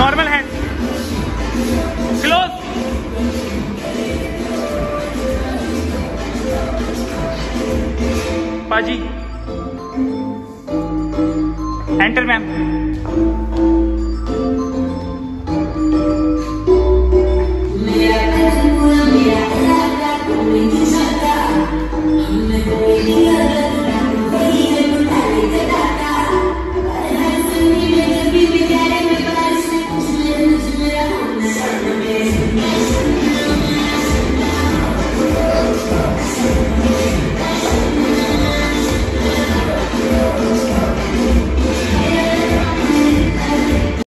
normal hand close पाजी enter ma'am